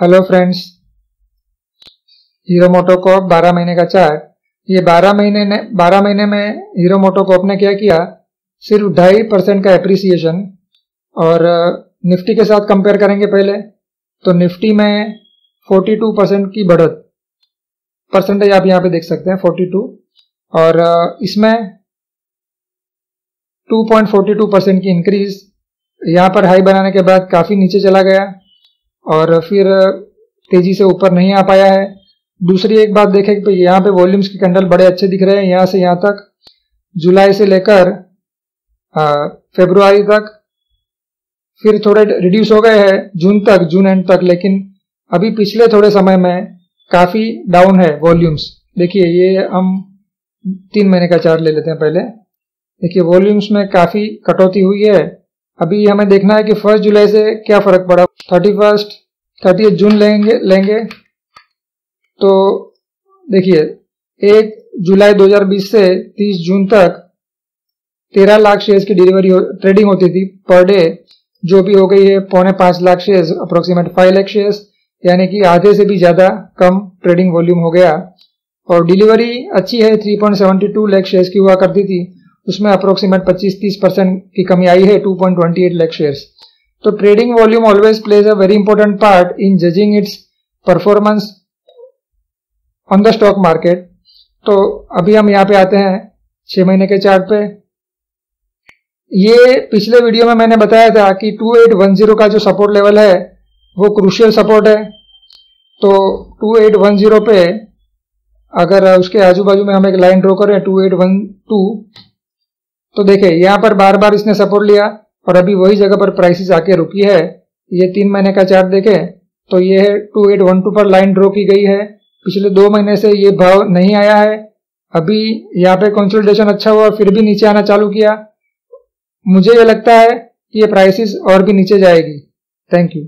Hello friends hero MotoCorp 12 महीने का chart ये 12 महीने ने 12 महीने में हीरो मोटोकॉप ने क्या किया? सिर्फ़ ढाई परसेंट का एप्रिसिएशन और निफ्टी के साथ कंपेयर करेंगे पहले तो निफ्टी में 42 परसेंट की बढ़त। परसेंटेज आप यहाँ पे देख सकते हैं 42 और इसमें 2.42 परसेंट की इंक्रीज यहाँ पर हाई बनाने के बाद काफ़ी नीचे चला गया। और फिर तेज़ी से ऊपर नहीं आ पाया है। दूसरी एक बात देखें कि यहाँ पे वॉल्यूम्स के कैंडल बड़े अच्छे दिख रहे हैं, यहाँ से यहाँ तक। जुलाई से लेकर फेब्रुआरी तक फिर थोड़े रिड्यूस हो गए हैं, जून तक, जून एंड तक, लेकिन अभी पिछले थोड़े समय में काफ़ी डाउन है वॉल्यूम्स देखिए, ये हम तीन महीने का चार्ट ले लेते हैं पहले। देखिए वॉल्यूम्स में काफ़ी कटौती हुई है। अभी हमें देखना है कि फ़र्स्ट जुलाई से क्या फ़र्क पड़ा। थर्टी फ़र्स्ट थर्टी जून लेंगे लेंगे। तो देखिए एक जुलाई 2020 से 30 जून तक 13 लाख शेयर्स की डिलीवरी हो, ट्रेडिंग होती थी पर डे जो भी हो गई है पौने पाँच lakh shares approximate five lakh shares यानी कि आधे से भी ज़्यादा कम ट्रेडिंग वॉल्यूम हो गया। और डिलीवरी अच्छी है 3.72 लाख शेयर्स की हुआ करती थी। उसमें अप्रोक्सीमेट 25-30 परसेंट की कमी आई है 2.28 लाख शेयर्स तो trading volume always plays a very important part in judging its performance on the stock market तो अभी हम यहाँ पे आते हैं छह महीने के चार्ट पे। ये पिछले वीडियो में मैंने बताया था कि 2810 का जो सपोर्ट लेवल है, वो क्रूशियल सपोर्ट है। तो 2810 पे अगर उसके आजू बाजू में हम एक लाइन ड्रॉ करें 2812 तो देखे, यहाँ पर बार बार इसने सपोर्ट लिया और अभी वही जगह पर प्राइसिस आके रुकी है। ये तीन महीने का चार्ट देखे तो ये टू एट वन टू पर लाइन ड्रॉ की गई है। पिछले दो महीने से ये भाव नहीं आया है। अभी यहाँ पे कंसोलिडेशन अच्छा हुआ, फिर भी नीचे आना चालू किया। मुझे ये लगता है कि ये प्राइसेस और भी नीचे जाएगी। Thank you